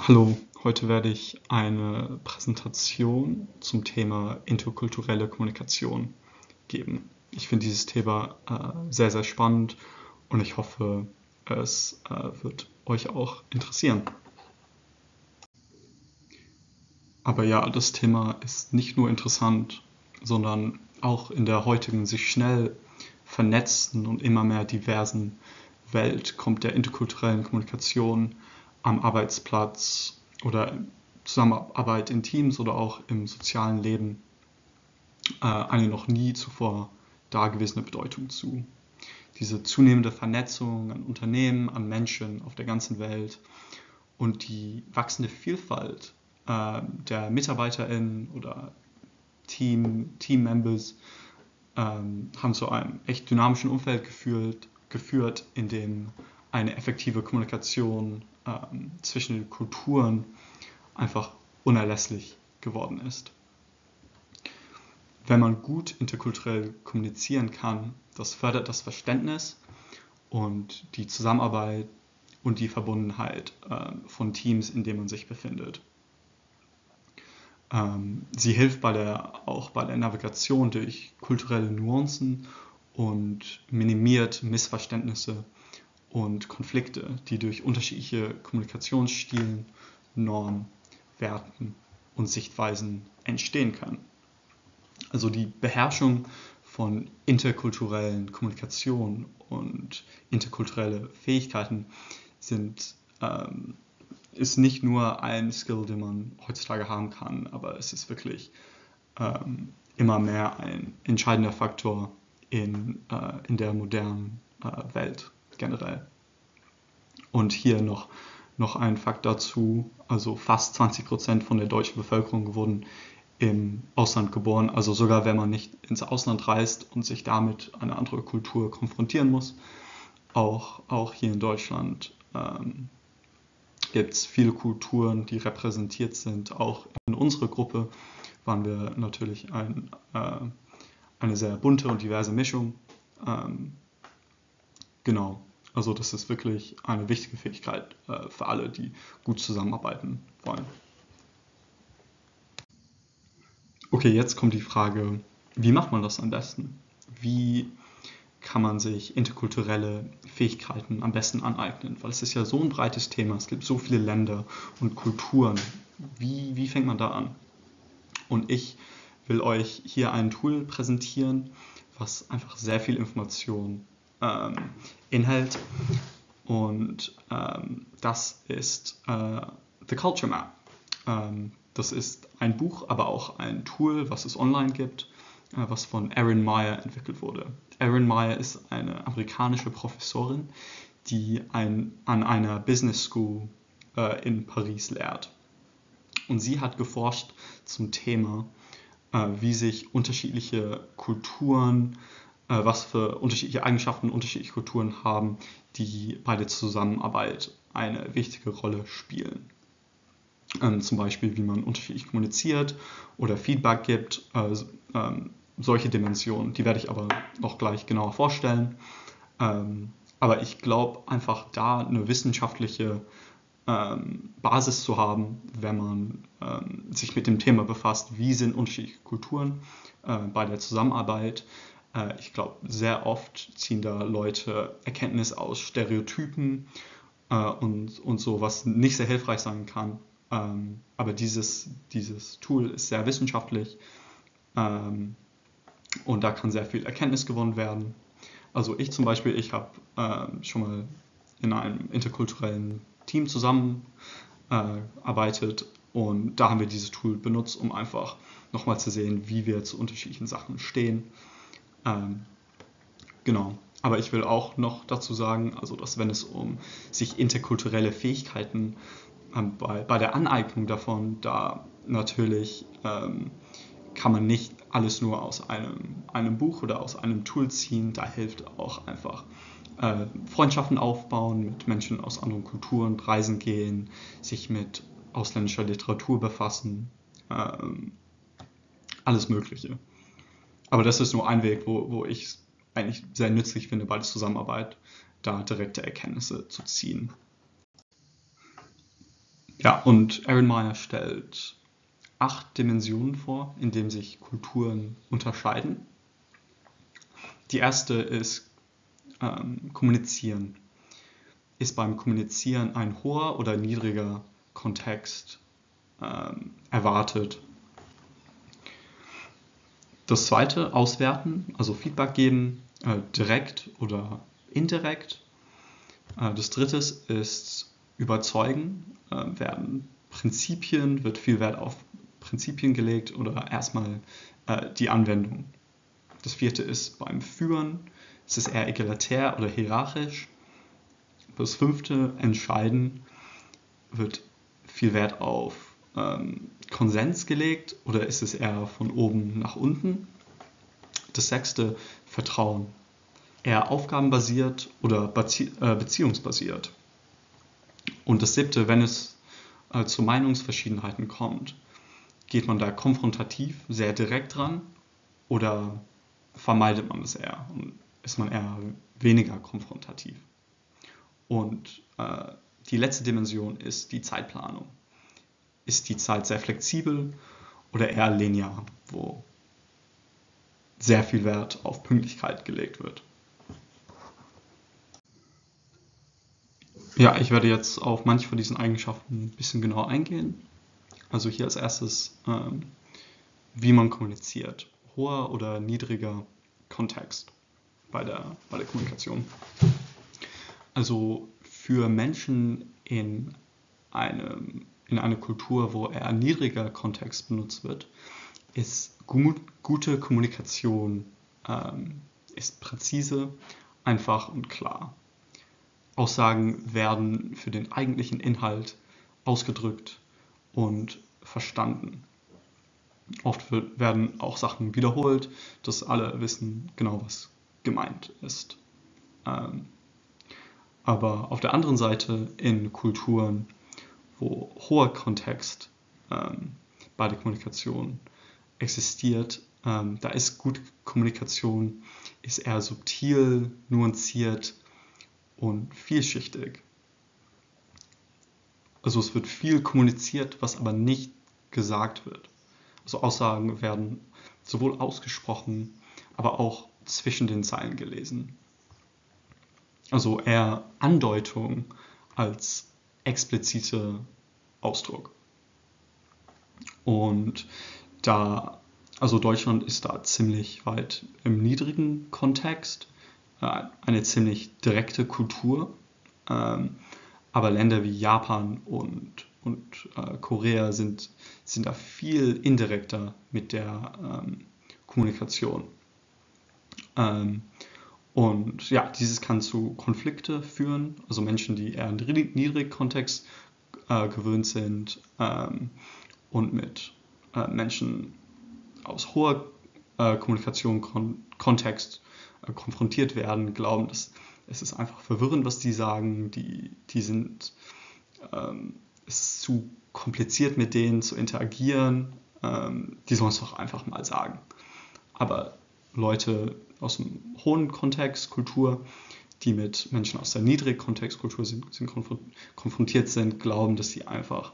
Hallo, heute werde ich eine Präsentation zum Thema interkulturelle Kommunikation geben. Ich finde dieses Thema äh, sehr, sehr spannend und ich hoffe, es äh, wird euch auch interessieren. Aber ja, das Thema ist nicht nur interessant, sondern auch in der heutigen sich schnell vernetzten und immer mehr diversen Welt kommt der interkulturellen Kommunikation am Arbeitsplatz oder Zusammenarbeit in Teams oder auch im sozialen Leben äh, eine noch nie zuvor dagewesene Bedeutung zu. Diese zunehmende Vernetzung an Unternehmen, an Menschen auf der ganzen Welt und die wachsende Vielfalt äh, der MitarbeiterInnen oder Team, Team-Members ähm, haben zu einem echt dynamischen Umfeld geführt, geführt, in dem eine effektive Kommunikation ähm, zwischen den Kulturen einfach unerlässlich geworden ist. Wenn man gut interkulturell kommunizieren kann, das fördert das Verständnis und die Zusammenarbeit und die Verbundenheit äh, von Teams, in denen man sich befindet. Ähm, sie hilft bei der, auch bei der Navigation durch kulturelle Nuancen und minimiert Missverständnisse und Konflikte, die durch unterschiedliche Kommunikationsstilen, Normen, Werten und Sichtweisen entstehen können. Also die Beherrschung von interkulturellen Kommunikation und interkulturelle Fähigkeiten sind, ähm, ist nicht nur ein Skill, den man heutzutage haben kann, aber es ist wirklich ähm, immer mehr ein entscheidender Faktor in, äh, in der modernen äh, Welt generell. Und hier noch, noch ein Fakt dazu, also fast 20 Prozent von der deutschen Bevölkerung wurden im Ausland geboren, also sogar wenn man nicht ins Ausland reist und sich damit eine andere Kultur konfrontieren muss. Auch, auch hier in Deutschland ähm, gibt es viele Kulturen, die repräsentiert sind. Auch in unserer Gruppe waren wir natürlich ein, äh, eine sehr bunte und diverse Mischung. Ähm, genau. Also das ist wirklich eine wichtige Fähigkeit äh, für alle, die gut zusammenarbeiten wollen. Okay, jetzt kommt die Frage, wie macht man das am besten? Wie kann man sich interkulturelle Fähigkeiten am besten aneignen? Weil es ist ja so ein breites Thema, es gibt so viele Länder und Kulturen. Wie, wie fängt man da an? Und ich will euch hier ein Tool präsentieren, was einfach sehr viel Information ähm, Inhalt. Und ähm, das ist äh, The Culture Map. Ähm, das ist ein Buch, aber auch ein Tool, was es online gibt, äh, was von Erin Meyer entwickelt wurde. Erin Meyer ist eine amerikanische Professorin, die ein, an einer Business School äh, in Paris lehrt. Und sie hat geforscht zum Thema, äh, wie sich unterschiedliche Kulturen, was für unterschiedliche Eigenschaften unterschiedliche Kulturen haben, die bei der Zusammenarbeit eine wichtige Rolle spielen. Ähm, zum Beispiel, wie man unterschiedlich kommuniziert oder Feedback gibt, äh, ähm, solche Dimensionen. Die werde ich aber noch gleich genauer vorstellen. Ähm, aber ich glaube einfach da eine wissenschaftliche ähm, Basis zu haben, wenn man ähm, sich mit dem Thema befasst, wie sind unterschiedliche Kulturen äh, bei der Zusammenarbeit, äh, ich glaube, sehr oft ziehen da Leute Erkenntnis aus Stereotypen äh, und, und so, was nicht sehr hilfreich sein kann. Ähm, aber dieses, dieses Tool ist sehr wissenschaftlich ähm, und da kann sehr viel Erkenntnis gewonnen werden. Also ich zum Beispiel, ich habe äh, schon mal in einem interkulturellen Team zusammengearbeitet äh, und da haben wir dieses Tool benutzt, um einfach nochmal zu sehen, wie wir zu unterschiedlichen Sachen stehen ähm, genau. Aber ich will auch noch dazu sagen, also dass wenn es um sich interkulturelle Fähigkeiten ähm, bei, bei der Aneignung davon, da natürlich ähm, kann man nicht alles nur aus einem, einem Buch oder aus einem Tool ziehen. Da hilft auch einfach äh, Freundschaften aufbauen mit Menschen aus anderen Kulturen, reisen gehen, sich mit ausländischer Literatur befassen, ähm, alles Mögliche. Aber das ist nur ein Weg, wo, wo ich es eigentlich sehr nützlich finde bei der Zusammenarbeit, da direkte Erkenntnisse zu ziehen. Ja, und Aaron Meyer stellt acht Dimensionen vor, in denen sich Kulturen unterscheiden. Die erste ist ähm, Kommunizieren. Ist beim Kommunizieren ein hoher oder niedriger Kontext ähm, erwartet? Das zweite, Auswerten, also Feedback geben, äh, direkt oder indirekt. Äh, das dritte ist Überzeugen, äh, werden Prinzipien, wird viel Wert auf Prinzipien gelegt oder erstmal äh, die Anwendung. Das vierte ist beim Führen, ist es eher egalitär oder hierarchisch. Das fünfte, Entscheiden, wird viel Wert auf ähm, Konsens gelegt oder ist es eher von oben nach unten? Das sechste, Vertrauen. Eher aufgabenbasiert oder bezie äh, beziehungsbasiert. Und das siebte, wenn es äh, zu Meinungsverschiedenheiten kommt, geht man da konfrontativ, sehr direkt dran oder vermeidet man es eher und ist man eher weniger konfrontativ. Und äh, die letzte Dimension ist die Zeitplanung. Ist die Zeit sehr flexibel oder eher linear, wo sehr viel Wert auf Pünktlichkeit gelegt wird? Ja, ich werde jetzt auf manche von diesen Eigenschaften ein bisschen genauer eingehen. Also hier als erstes, ähm, wie man kommuniziert. Hoher oder niedriger Kontext bei der, bei der Kommunikation. Also für Menschen in, einem, in einer Kultur, wo eher niedriger Kontext benutzt wird, ist gut, gute Kommunikation ähm, ist präzise, einfach und klar. Aussagen werden für den eigentlichen Inhalt ausgedrückt und verstanden. Oft wird, werden auch Sachen wiederholt, dass alle wissen genau, was gemeint ist. Ähm, aber auf der anderen Seite in Kulturen, wo hoher Kontext ähm, bei der Kommunikation existiert, ähm, da ist gute Kommunikation, ist eher subtil, nuanciert und vielschichtig. Also es wird viel kommuniziert, was aber nicht gesagt wird. Also Aussagen werden sowohl ausgesprochen, aber auch zwischen den Zeilen gelesen. Also eher Andeutung als explizite Ausdruck. Und da, also Deutschland ist da ziemlich weit im niedrigen Kontext, äh, eine ziemlich direkte Kultur. Ähm, aber Länder wie Japan und, und äh, Korea sind, sind da viel indirekter mit der ähm, Kommunikation. Ähm, und ja, dieses kann zu Konflikte führen, also Menschen, die eher in niedrigen Kontext äh, gewöhnt sind ähm, und mit äh, Menschen aus hoher äh, Kommunikation, Kon Kontext äh, konfrontiert werden, glauben, dass es ist einfach verwirrend, was die sagen. Die, die sind, ähm, es ist zu kompliziert mit denen zu interagieren. Ähm, die sollen es doch einfach mal sagen. Aber Leute aus dem hohen Kontext, Kultur, die mit Menschen aus der niedrigen Kontextkultur sind, sind konfrontiert sind, glauben, dass sie einfach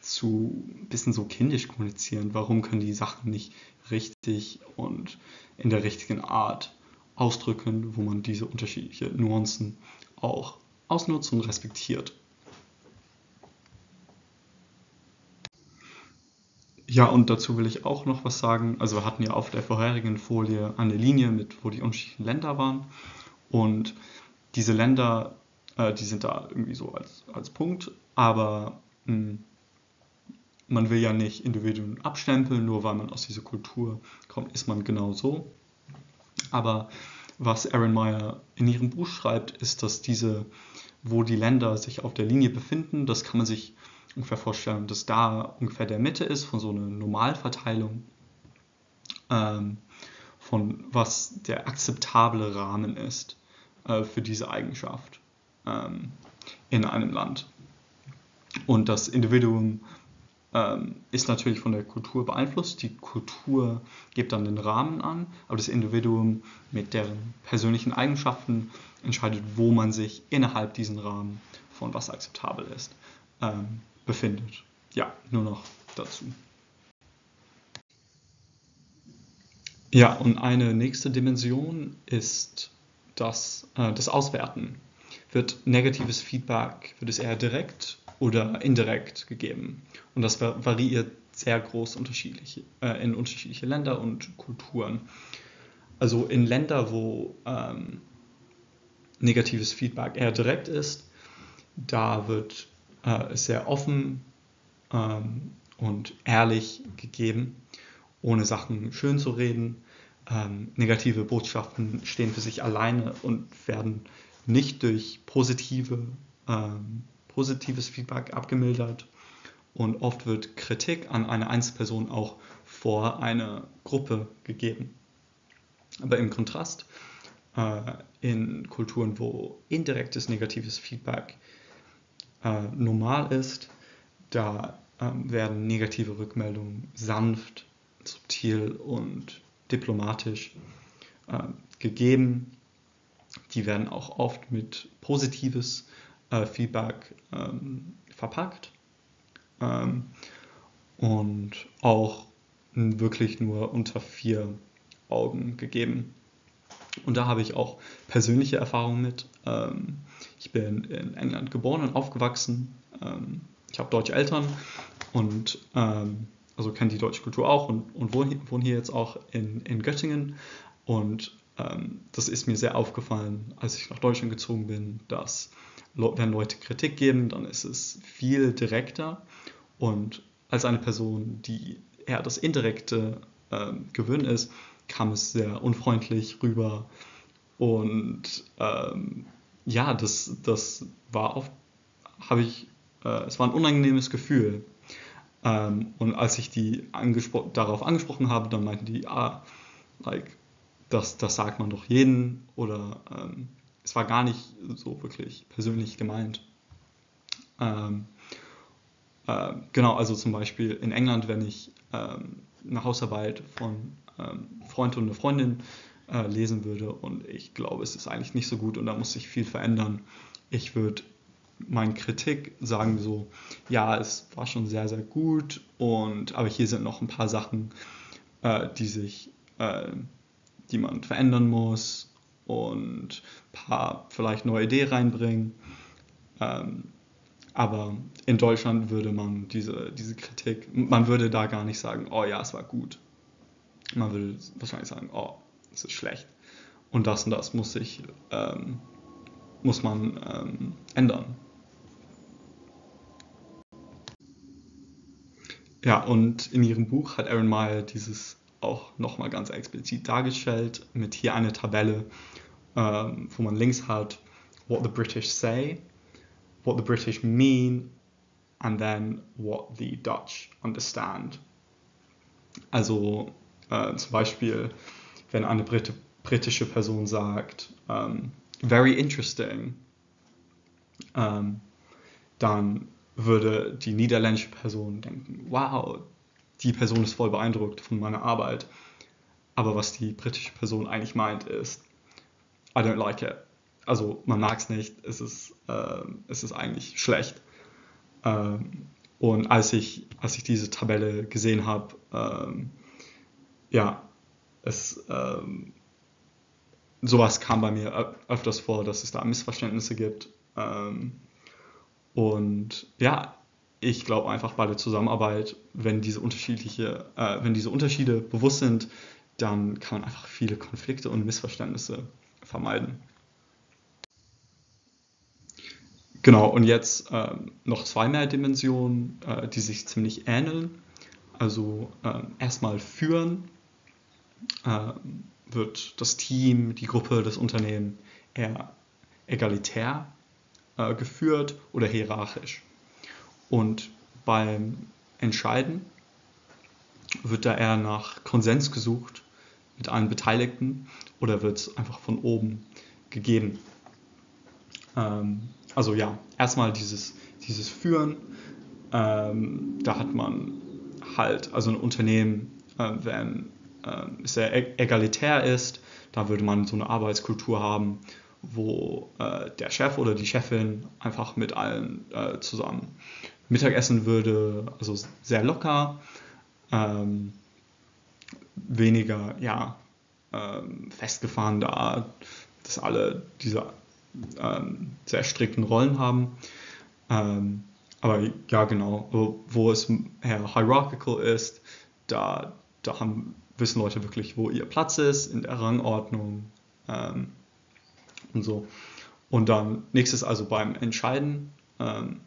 zu ein bisschen so kindisch kommunizieren. Warum können die Sachen nicht richtig und in der richtigen Art ausdrücken, wo man diese unterschiedlichen Nuancen auch ausnutzt und respektiert. Ja, und dazu will ich auch noch was sagen. Also wir hatten ja auf der vorherigen Folie eine Linie mit, wo die unterschiedlichen Länder waren. Und diese Länder, äh, die sind da irgendwie so als, als Punkt, aber mh, hm, man will ja nicht Individuen abstempeln, nur weil man aus dieser Kultur kommt, ist man genau so. Aber was Aaron Meyer in ihrem Buch schreibt, ist, dass diese, wo die Länder sich auf der Linie befinden, das kann man sich ungefähr vorstellen, dass da ungefähr der Mitte ist von so einer Normalverteilung, ähm, von was der akzeptable Rahmen ist äh, für diese Eigenschaft ähm, in einem Land. Und das Individuum ähm, ist natürlich von der Kultur beeinflusst. Die Kultur gibt dann den Rahmen an, aber das Individuum mit deren persönlichen Eigenschaften entscheidet, wo man sich innerhalb diesen Rahmen von was akzeptabel ist, ähm, befindet. Ja, nur noch dazu. Ja, und eine nächste Dimension ist das, äh, das Auswerten. Wird negatives Feedback, wird es eher direkt oder indirekt gegeben? Und das variiert sehr groß unterschiedlich, äh, in unterschiedliche Länder und Kulturen. Also in Ländern, wo ähm, negatives Feedback eher direkt ist, da wird äh, sehr offen ähm, und ehrlich gegeben, ohne Sachen schön zu reden. Ähm, negative Botschaften stehen für sich alleine und werden nicht durch positive, ähm, positives Feedback abgemildert. Und oft wird Kritik an eine Einzelperson auch vor einer Gruppe gegeben. Aber im Kontrast äh, in Kulturen, wo indirektes negatives Feedback äh, normal ist, da äh, werden negative Rückmeldungen sanft, subtil und diplomatisch äh, gegeben. Die werden auch oft mit positives äh, Feedback ähm, verpackt ähm, und auch wirklich nur unter vier Augen gegeben. Und da habe ich auch persönliche Erfahrungen mit. Ähm, ich bin in England geboren und aufgewachsen. Ähm, ich habe deutsche Eltern und ähm, also kenne die deutsche Kultur auch und, und wohne, wohne hier jetzt auch in, in Göttingen. Und das ist mir sehr aufgefallen, als ich nach Deutschland gezogen bin, dass wenn Leute Kritik geben, dann ist es viel direkter. Und als eine Person, die eher das Indirekte ähm, gewöhnt ist, kam es sehr unfreundlich rüber. Und ähm, ja, das, das war oft, habe ich, äh, es war ein unangenehmes Gefühl. Ähm, und als ich die angespro darauf angesprochen habe, dann meinten die, ah, like, das, das sagt man doch jeden. Oder ähm, es war gar nicht so wirklich persönlich gemeint. Ähm, äh, genau, also zum Beispiel in England, wenn ich ähm, eine Hausarbeit von ähm, Freund und eine Freundin äh, lesen würde und ich glaube, es ist eigentlich nicht so gut und da muss sich viel verändern. Ich würde meine Kritik sagen so, ja, es war schon sehr, sehr gut und aber hier sind noch ein paar Sachen, äh, die sich, äh, die man verändern muss und ein paar vielleicht neue Ideen reinbringen. Ähm, aber in Deutschland würde man diese, diese Kritik, man würde da gar nicht sagen, oh ja, es war gut. Man würde wahrscheinlich sagen, oh, es ist schlecht. Und das und das muss sich, ähm, muss man ähm, ändern. Ja, und in ihrem Buch hat Aaron Meyer dieses auch nochmal ganz explizit dargestellt, mit hier eine Tabelle, ähm, wo man links hat, what the British say what the British mean and then what the Dutch understand. Also äh, zum Beispiel, wenn eine Brit britische Person sagt, um, very interesting, ähm, dann würde die niederländische Person denken, wow, die Person ist voll beeindruckt von meiner Arbeit. Aber was die britische Person eigentlich meint ist, I don't like it also man mag es nicht, es ist, äh, es ist eigentlich schlecht. Ähm, und als ich, als ich diese Tabelle gesehen habe, ähm, ja, es, ähm, sowas kam bei mir öfters vor, dass es da Missverständnisse gibt. Ähm, und ja, ich glaube einfach bei der Zusammenarbeit, wenn diese unterschiedliche, äh, wenn diese Unterschiede bewusst sind, dann kann man einfach viele Konflikte und Missverständnisse vermeiden. Genau, und jetzt äh, noch zwei mehr Dimensionen, äh, die sich ziemlich ähneln. Also äh, erstmal führen äh, wird das Team, die Gruppe, das Unternehmen eher egalitär äh, geführt oder hierarchisch. Und beim Entscheiden wird da eher nach Konsens gesucht mit allen Beteiligten oder wird es einfach von oben gegeben. Ähm, also ja, erstmal dieses, dieses Führen, ähm, da hat man halt, also ein Unternehmen, äh, wenn äh, sehr e-, egalitär ist, da würde man so eine Arbeitskultur haben, wo äh, der Chef oder die Chefin einfach mit allen äh, zusammen Mittagessen würde also sehr locker, ähm, weniger ja, ähm, festgefahren da, dass alle diese ähm, sehr strikten Rollen haben. Ähm, aber ja, genau, wo, wo es eher hierarchical ist, da, da haben, wissen Leute wirklich, wo ihr Platz ist in der Rangordnung ähm, und so. Und dann nächstes also beim Entscheiden ähm,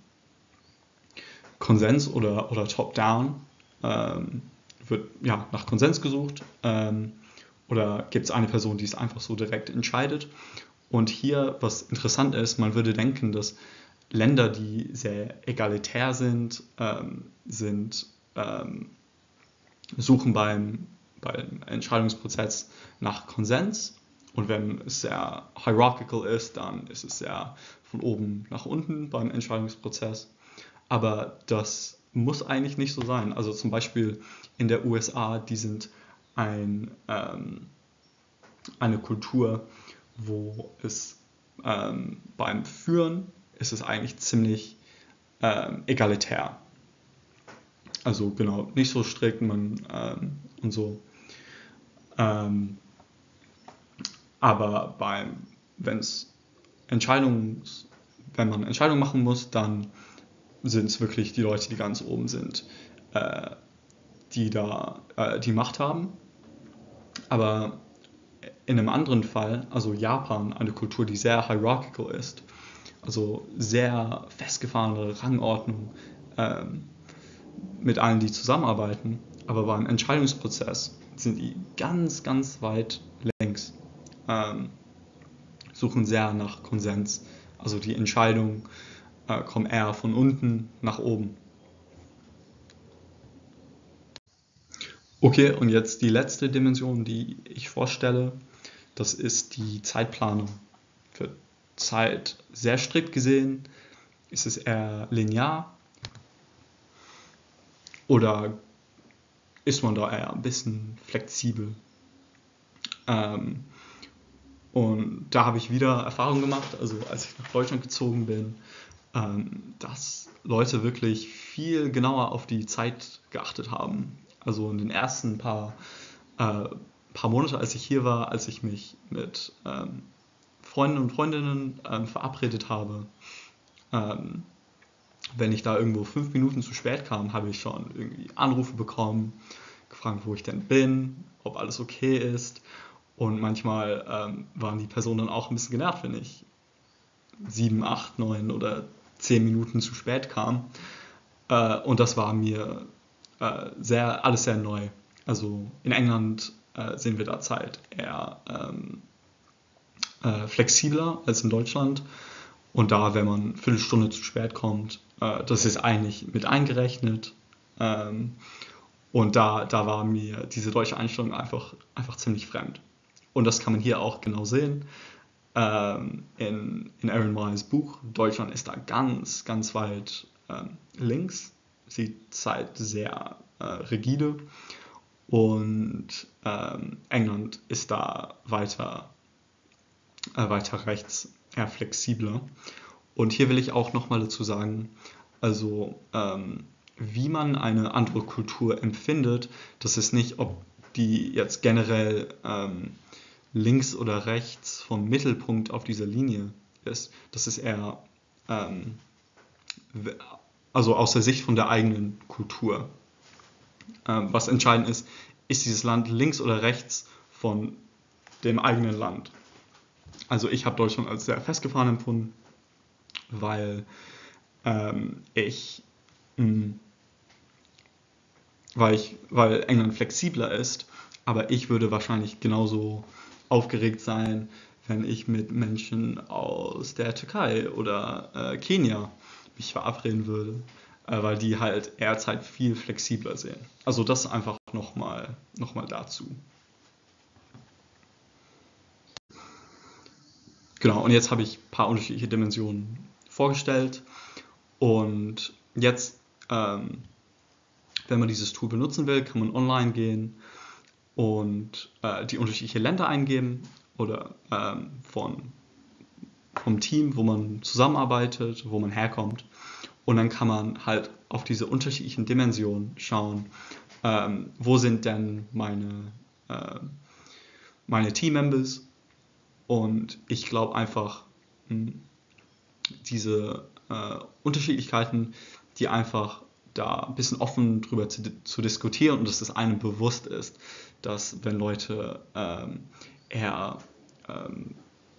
Konsens oder, oder Top-Down ähm, wird ja nach Konsens gesucht ähm, oder gibt es eine Person, die es einfach so direkt entscheidet. Und hier, was interessant ist, man würde denken, dass Länder, die sehr egalitär sind, ähm, sind ähm, suchen beim, beim Entscheidungsprozess nach Konsens. Und wenn es sehr hierarchical ist, dann ist es sehr von oben nach unten beim Entscheidungsprozess. Aber das muss eigentlich nicht so sein. Also zum Beispiel in der USA, die sind ein, ähm, eine Kultur, wo es ähm, beim Führen ist es eigentlich ziemlich ähm, egalitär. Also genau, nicht so strikt man, ähm, und so. Ähm, aber beim, wenn es Entscheidungs, wenn man Entscheidungen machen muss, dann sind es wirklich die Leute, die ganz oben sind, äh, die da äh, die Macht haben. Aber in einem anderen Fall, also Japan, eine Kultur, die sehr hierarchical ist, also sehr festgefahrene Rangordnung ähm, mit allen, die zusammenarbeiten, aber beim Entscheidungsprozess sind die ganz, ganz weit längs, ähm, suchen sehr nach Konsens. Also die Entscheidungen äh, kommen eher von unten nach oben. Okay, und jetzt die letzte Dimension, die ich vorstelle, das ist die Zeitplanung. Für Zeit sehr strikt gesehen ist es eher linear oder ist man da eher ein bisschen flexibel? Ähm, und da habe ich wieder Erfahrung gemacht, also als ich nach Deutschland gezogen bin, ähm, dass Leute wirklich viel genauer auf die Zeit geachtet haben. Also in den ersten paar, äh, paar Monate, als ich hier war, als ich mich mit ähm, Freunden und Freundinnen ähm, verabredet habe, ähm, wenn ich da irgendwo fünf Minuten zu spät kam, habe ich schon irgendwie Anrufe bekommen, gefragt, wo ich denn bin, ob alles okay ist. Und manchmal ähm, waren die Personen dann auch ein bisschen genervt, wenn ich sieben, acht, neun oder zehn Minuten zu spät kam. Äh, und das war mir äh, sehr, alles sehr neu. Also in England äh, sehen wir da Zeit eher ähm, äh, flexibler als in Deutschland. Und da, wenn man eine Viertelstunde zu spät kommt, äh, das ist eigentlich mit eingerechnet. Ähm, und da, da war mir diese deutsche Einstellung einfach, einfach ziemlich fremd. Und das kann man hier auch genau sehen. Ähm, in, in Aaron Myers Buch, Deutschland ist da ganz, ganz weit ähm, links. Sieht Zeit sehr äh, rigide. Und ähm, England ist da weiter, äh, weiter rechts, eher flexibler. Und hier will ich auch nochmal dazu sagen, also ähm, wie man eine andere Kultur empfindet, das ist nicht, ob die jetzt generell ähm, links oder rechts vom Mittelpunkt auf dieser Linie ist. Das ist eher ähm, also aus der Sicht von der eigenen Kultur. Ähm, was entscheidend ist, ist dieses Land links oder rechts von dem eigenen Land. Also ich habe Deutschland als sehr festgefahren empfunden, weil ähm, ich mh, hm, weil, ich, weil England flexibler ist, aber ich würde wahrscheinlich genauso aufgeregt sein, wenn ich mit Menschen aus der Türkei oder äh, Kenia mich verabreden würde, äh, weil die halt eher Zeit viel flexibler sehen. Also das einfach nochmal noch mal dazu. Genau, und jetzt habe ich ein paar unterschiedliche Dimensionen vorgestellt und jetzt ähm, wenn man dieses Tool benutzen will, kann man online gehen und äh, die unterschiedlichen Länder eingeben oder ähm, von, vom Team, wo man zusammenarbeitet, wo man herkommt. Und dann kann man halt auf diese unterschiedlichen Dimensionen schauen. Ähm, wo sind denn meine, äh, meine Team-Members? Und ich glaube einfach, mh, hm, diese äh, Unterschiedlichkeiten, die einfach da ein bisschen offen drüber zu, zu, diskutieren und dass es einem bewusst ist, dass wenn Leute ähm, eher ähm,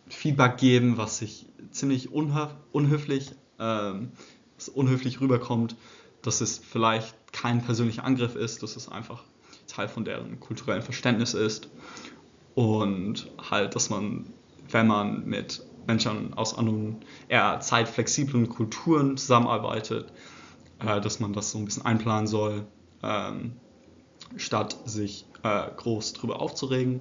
Feedback geben, was sich ziemlich unhöf unhöflich, ähm, unhöflich rüberkommt, dass es vielleicht kein persönlicher Angriff ist, dass es einfach Teil von deren kulturellen Verständnis ist und halt, dass man, wenn man mit Menschen aus anderen eher zeitflexiblen Kulturen zusammenarbeitet, äh, dass man das so ein bisschen einplanen soll, ähm, statt sich äh, groß drüber aufzuregen.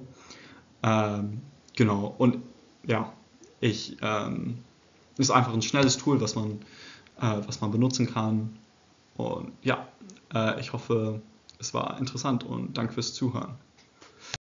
Ähm, genau, und ja, ich ähm, ist einfach ein schnelles Tool, was man, äh, was man benutzen kann. Und ja, äh, ich hoffe, es war interessant und danke fürs Zuhören.